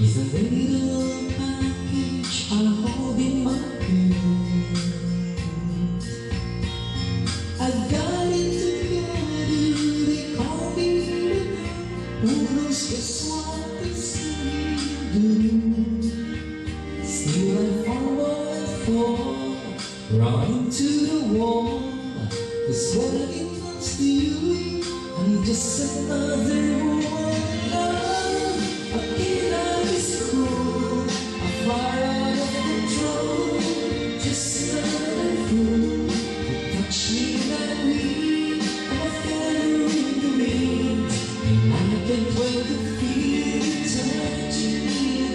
Is a little package I hold in my hand. I got it together, they call me the Who knows just what they say do Still I fall and fall Right into the wall Cause when I get close to you I'm just another woman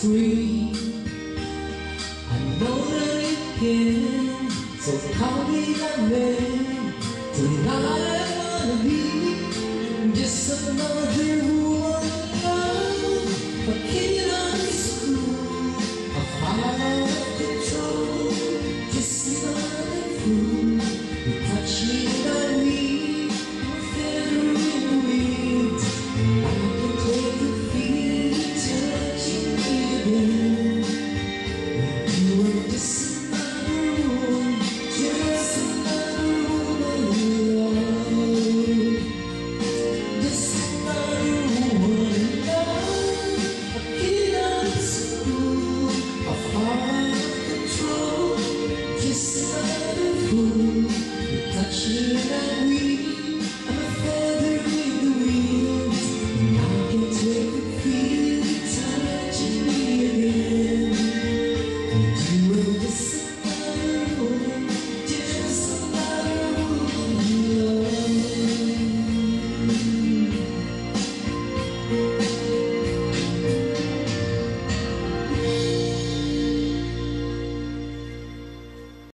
free. I know that it can, so call me that man. Tonight I wanna be just another